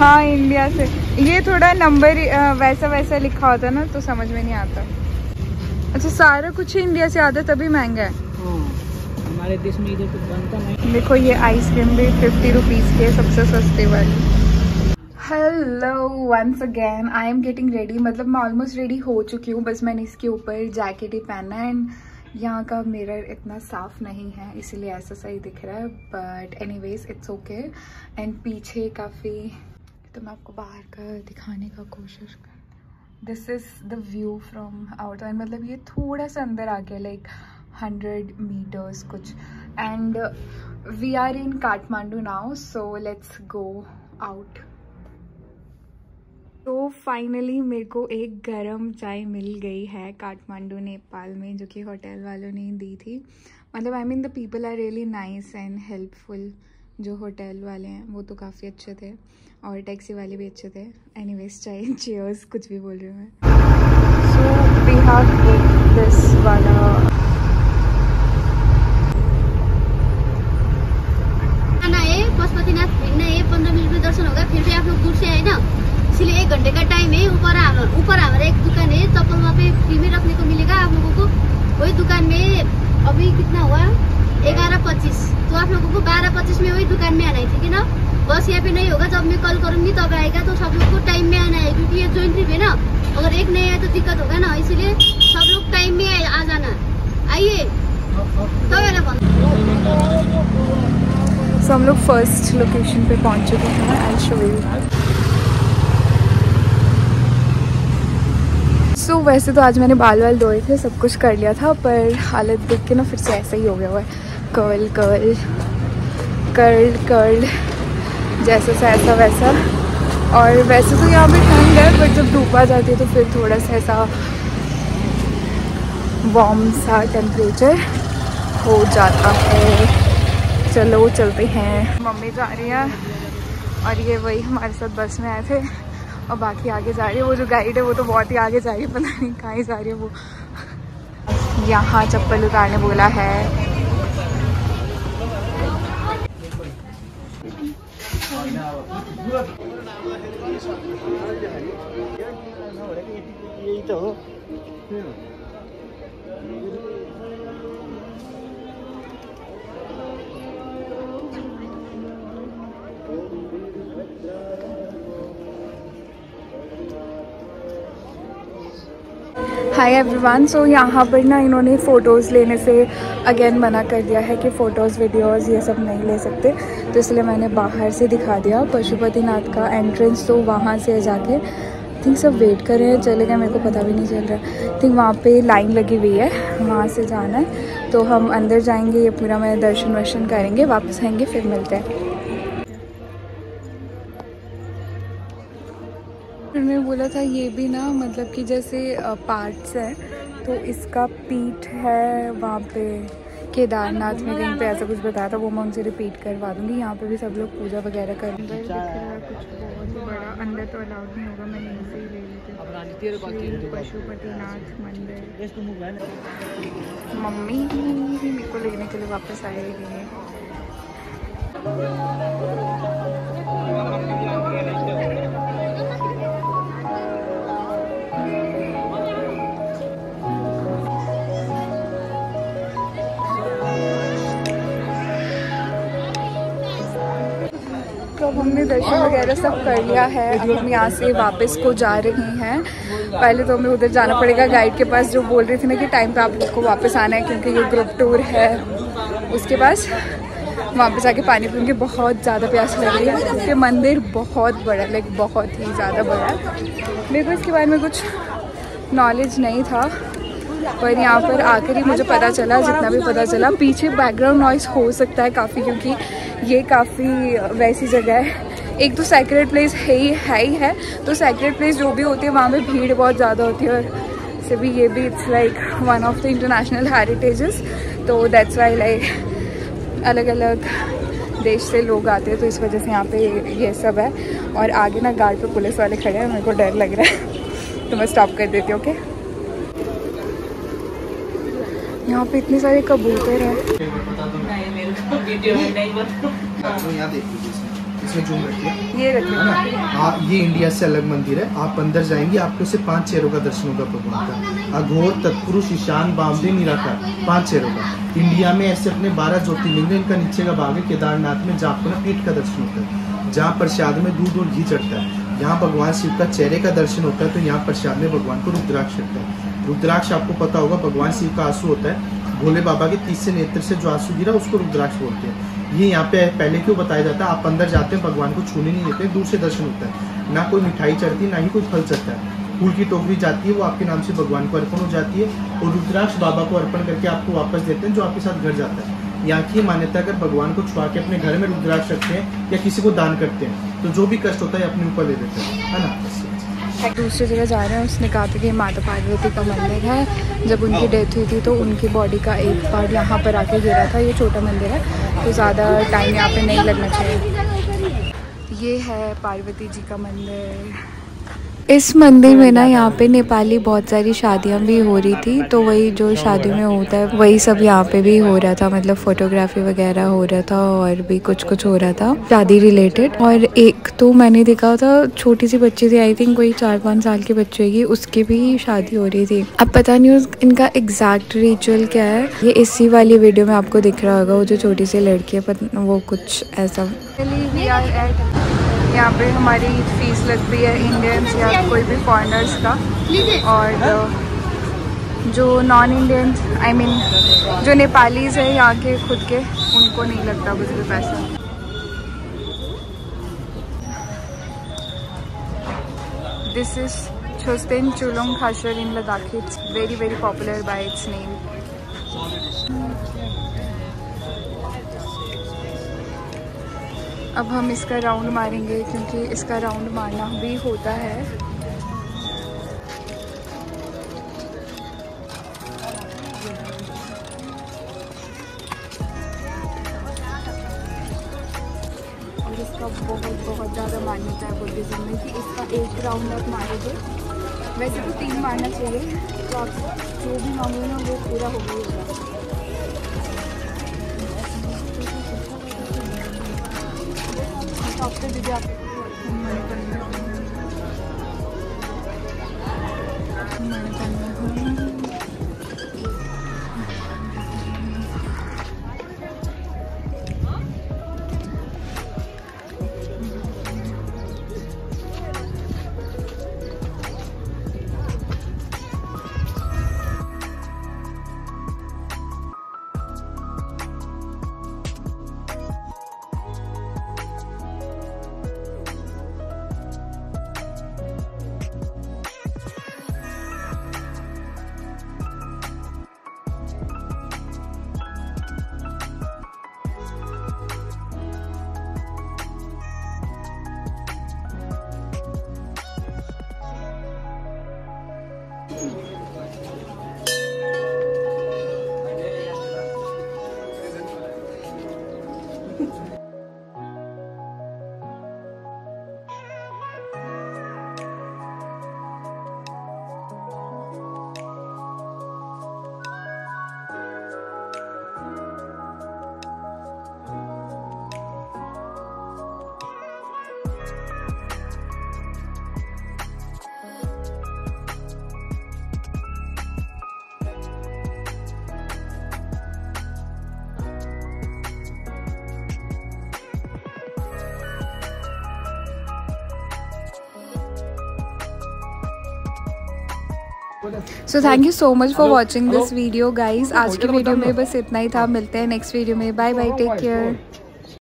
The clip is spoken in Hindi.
ये थोड़ा नंबर वैसा वैसा लिखा होता ना तो समझ में नहीं आता। अच्छा सारा कुछ ही इंडिया से आता तभी महँगा है। हाँ, हमारे देश में इधर कुछ बनता नहीं। देखो ये आइसक्रीम भी फिफ्टी रुपीज़ की सबसे सस्ते वाली। Hello once again I am getting ready मतलब मैं ऑलमोस्ट रेडी हो चुकी हूँ बस मैंने इसके ऊपर जैकेट ही पहना है एंड यहाँ का मिरर इतना साफ़ नहीं है इसीलिए ऐसा सही दिख रहा है but anyways it's okay and पीछे काफ़ी तो मैं आपको बाहर का दिखाने का कोशिश कर this is the view from out मतलब ये थोड़ा सा अंदर आ गया लाइक हंड्रेड मीटर्स कुछ। And we are in Kathmandu now so let's go out तो फाइनली मेरे को एक गरम चाय मिल गई है काठमांडू नेपाल में, जो कि होटल वालों ने दी थी। मतलब I mean the people are really nice and helpful जो होटल वाले हैं, वो तो काफ़ी अच्छे थे और टैक्सी वाले भी अच्छे थे। एनी वेज चाहिए चेयर्स कुछ भी बोल रही हूँ मैं। सो वी हैव दिस वाला पशुपतिनाथ भिन्न है पंद्रह मिनट में दर्शन होगा फिर भी आप लोग दूर से आए ना इसलिए एक घंटे का टाइम है ऊपर ऊपर हमारा एक दुकान है चप्पल वहाँ पे फ्री में रखने को मिलेगा आप लोगों को वही दुकान में अभी कितना हुआ ग्यारह पच्चीस। तो आप लोगों को बारह पच्चीस में वही दुकान में आना है, ठीक है ना? बस यहाँ पे नहीं होगा, जब मैं कॉल करूँगी तब आएगा तो सब लोग को टाइम में आना है, क्योंकि ये ज्वाइंट ट्रिप है ना। अगर एक नहीं आए तो दिक्कत होगा ना, इसलिए सब लोग टाइम में आ जाना। आइए तो हम लोग फ़र्स्ट लोकेशन पे पहुँच चुके हैं I show you so so, वैसे तो आज मैंने बाल वाल धोए थे सब कुछ कर लिया था पर हालत देख के ना फिर से ऐसा ही हो गया हुआ है। कर्ल कर्ल कर्ल कर्ल जैसा सा ऐसा वैसा। और वैसे तो यहाँ पे ठंड है बट जब धूप जाती है तो फिर थोड़ा सा ऐसा वार्म सा टेम्परेचर हो जाता है। चलो चलते हैं। मम्मी जा रही है और ये वही हमारे साथ बस में आए थे। और बाकी आगे जा रही है, वो जो गाइड है, वो तो बहुत ही आगे जा रही है, पता नहीं कहाँ ही जा रही है वो। यहाँ चप्पल उतारने बोला है। यही तो हाय एवरीवन सो यहाँ पर ना इन्होंने फ़ोटोज़ लेने से अगेन मना कर दिया है कि फ़ोटोज़ वीडियोज़ ये सब नहीं ले सकते। तो इसलिए मैंने बाहर से दिखा दिया पशुपतिनाथ का एंट्रेंस तो वहाँ से जाके थिंक सब वेट कर रहे हैं। चले गए मेरे को पता भी नहीं चल रहा थिंक वहाँ पे लाइन लगी हुई है। वहाँ से जाना है। तो हम अंदर जाएँगे, ये पूरा मैं दर्शन वर्शन करेंगे, वापस आएँगे, फिर मिलते हैं। उन्होंने बोला था ये भी ना मतलब कि जैसे पार्ट्स हैं तो इसका पीठ है वहाँ पे केदारनाथ में कहीं पे ऐसा कुछ बताया था वो मैं उनसे रिपीट करवा दूँगी यहाँ पे भी सब लोग पूजा वगैरह कर अंदर दिख रहा है कुछ बहुत ही बड़ा अंदर तो अलाउड नहीं होगा मैं यहीं से ही ले लेती हूँ। पशुपतिनाथ मंदिर। मम्मी मेरे को लेने के लिए वापस आएगी हमने दर्शन वगैरह सब कर लिया है। अब हम यहाँ से वापस को जा रही हैं। पहले तो हमें उधर जाना पड़ेगा गाइड के पास, जो बोल रही थी ना कि टाइम पे आप लोग को वापस आना है, क्योंकि ये ग्रुप टूर है। उसके पास पे जाके पानी पीऊँगी, बहुत ज़्यादा प्यास लग रही है। क्योंकि मंदिर बहुत बड़ा लाइक बहुत ही ज़्यादा बड़ा है। मेरे को इसके बारे में कुछ नॉलेज नहीं था, पर यहाँ पर आकर ही मुझे पता चला, जितना भी पता चला। पीछे बैकग्राउंड नॉइस हो सकता है काफ़ी, क्योंकि ये काफ़ी वैसी जगह है। एक तो सेक्रेट प्लेस है ही है ही है। तो सेक्रेट प्लेस जो भी होती है, वहाँ पे भीड़ बहुत ज़्यादा होती है। और से भी ये भी it's like one of the international heritages तो दैट्स वाई लाइक अलग अलग देश से लोग आते हैं तो इस वजह से यहाँ पे ये सब है। और आगे ना गार्ड पे पुलिस वाले खड़े हैं, मेरे को डर लग रहा है। तो मैं स्टॉप कर देती हूँ ओके यहाँ पे इतने सारे कबूतर हैं। इसमें। जूम रखिए ये रखिए। ना आप ये इंडिया से अलग मंदिर है। आप अंदर जाएँगे आपको सिर्फ़ पाँच चेहरों का दर्शन होगा भगवान का अघोर तत्पुरुष ईशान बामदे निराकार पाँच चेहरों का। इंडिया में ऐसे अपने बारह ज्योतिर्लिंग है इनका नीचे का भाग है केदारनाथ में जहाँ आपको ना पीठ का दर्शन होता है। जहाँ प्रसाद में दूध और घी चढ़ता है। यहाँ भगवान शिव का चेहरे का दर्शन होता है तो यहाँ प्रसाद में भगवान को रुद्राक्ष चढ़ता है। रुद्राक्ष आपको पता होगा भगवान शिव का आँसू होता है। भोले बाबा के तीसरे नेत्र से जो आँसू गिरा, उसको रुद्राक्ष बोलते हैं। ये यहाँ पे पहले क्यों बताया जाता है? आप अंदर जाते हैं, भगवान को छूने नहीं देते, दूर से दर्शन होता है। ना कोई मिठाई चढ़ती है ना ही कोई फल चढ़ता है। फूल की टोकरी जाती है, वो आपके नाम से भगवान को अर्पण हो जाती है और रुद्राक्ष बाबा को अर्पण करके आपको वापस देते हैं, जो आपके साथ घर जाता है। यहाँ की मान्यता अगर भगवान को छुआ के अपने घर में रुद्राक्ष रखते हैं या किसी को दान करते हैं तो जो भी कष्ट होता है अपने ऊपर ले लेते हैं। है ना? दूसरी जगह जा रहे हैं, उसने कहा था कि माता पार्वती का मंदिर है। जब उनकी डेथ हुई थी तो उनकी बॉडी का एक पार्ट यहाँ पर आके गिरा था, ये छोटा मंदिर है। तो ज़्यादा टाइम यहाँ पे नहीं लगना चाहिए। ये है पार्वती जी का मंदिर। इस मंदिर में ना यहाँ पे नेपाली बहुत सारी शादियाँ भी हो रही थी तो वही जो शादी में होता है, वही सब यहाँ पे भी हो रहा था मतलब फोटोग्राफी वगैरह हो रहा था और भी कुछ कुछ हो रहा था, शादी रिलेटेड और एक तो मैंने देखा था छोटी सी बच्ची थी आई थिंक कोई चार पाँच साल की बच्ची होगी, उसकी भी शादी हो रही थी। अब पता नहीं उस, इनका एग्जैक्ट रिचुअल क्या है, ये इसी वाली वीडियो में आपको दिख रहा होगा, वो जो छोटी सी लड़की है पर वो कुछ ऐसा। यहाँ पे हमारी फ़ीस लगती है इंडियंस या कोई भी फॉरनर्स का और जो नॉन इंडियन आई मीन जो नेपालीज है यहाँ के खुद के उनको नहीं लगता कुछ भी पैसा this is Chosten Chulong Khashar in Ladakh. It's very very popular by its name. अब हम इसका राउंड मारेंगे क्योंकि इसका राउंड मारना भी होता है। और इसका बहुत बहुत ज़्यादा मान्यता है बुद्धिज़्म में कि इसका एक राउंड आप मारोगे। वैसे तो तीन मारना चाहिए तो आप जो भी मांगो ना वो पूरा हो गया। যদি আপনি see. So thank you so much for watching this video guys आज की वीडियो में बस इतना ही था। मिलते हैं नेक्स्ट वीडियो में। Bye bye take care